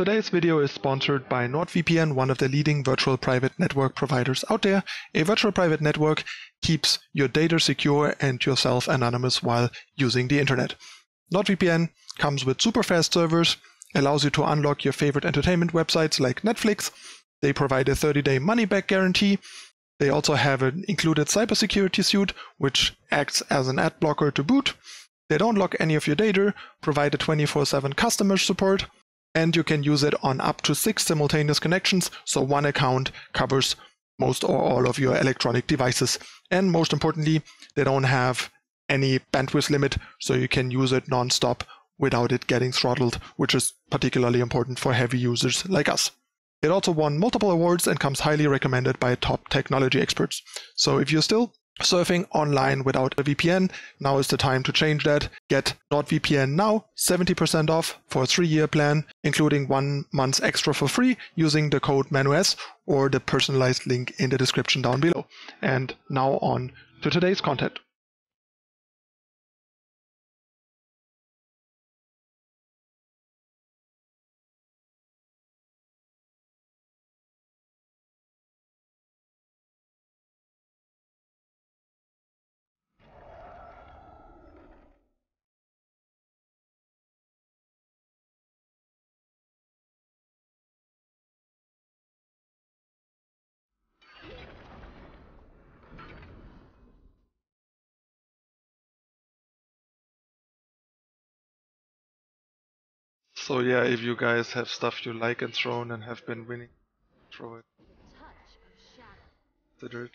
Today's video is sponsored by NordVPN, one of the leading virtual private network providers out there. A virtual private network keeps your data secure and yourself anonymous while using the internet. NordVPN comes with super fast servers, allows you to unlock your favorite entertainment websites like Netflix. They provide a 30 day money back guarantee. They also have an included cybersecurity suite, which acts as an ad blocker to boot. They don't lock any of your data, provide a 24 7 customer support, and you can use it on up to six simultaneous connections, so one account covers most or all of your electronic devices. And most importantly, they don't have any bandwidth limit, so you can use it non-stop without it getting throttled, which is particularly important for heavy users like us. It also won multiple awards and comes highly recommended by top technology experts. So if you're still surfing online without a VPN. Now is the time to change that. Get NordVPN now, 70% off for a three-year plan, including one month extra for free using the code MANUS or the personalized link in the description down below. And now on to today's content. So yeah, if you guys have stuff you like in Throne and have been winning, throw it. Consider it.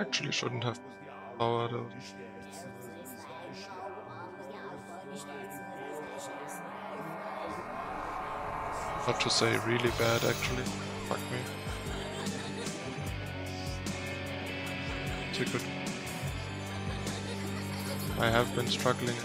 Actually shouldn't have power though. Not to say really bad actually. Fuck me. Too good. I have been struggling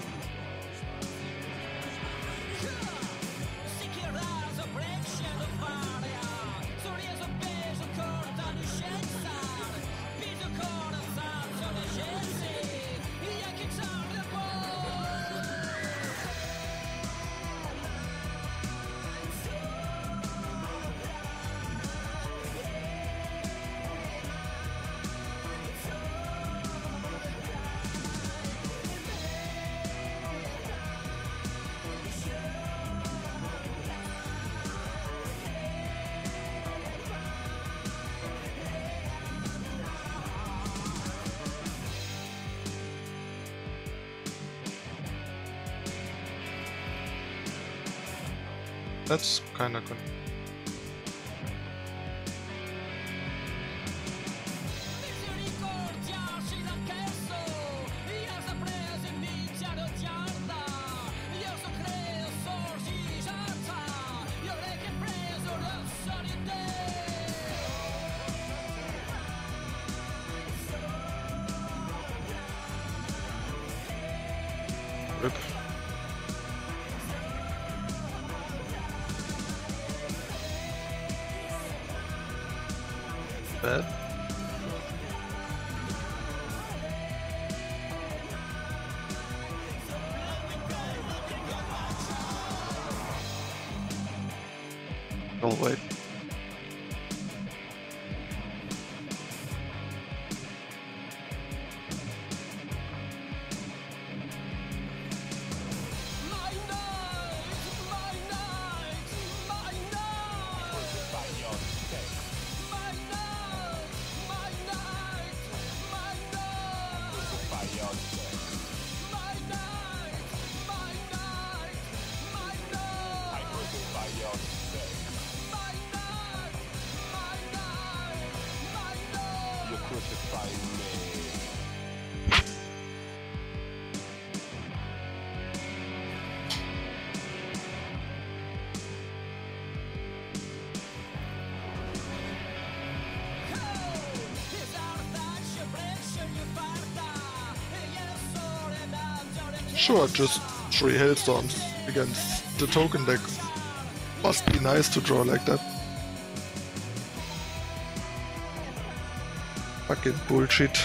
That's kinda good. Rip. Oh wait. You're Sure, just three hailstorms against the token deck. Must be nice to draw like that. Fucking bullshit.